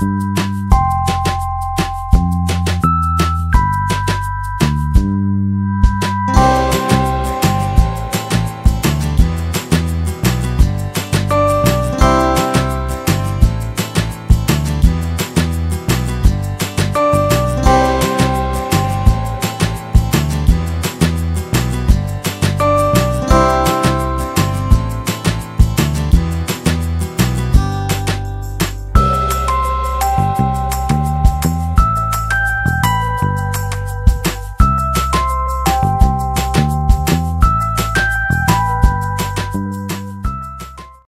you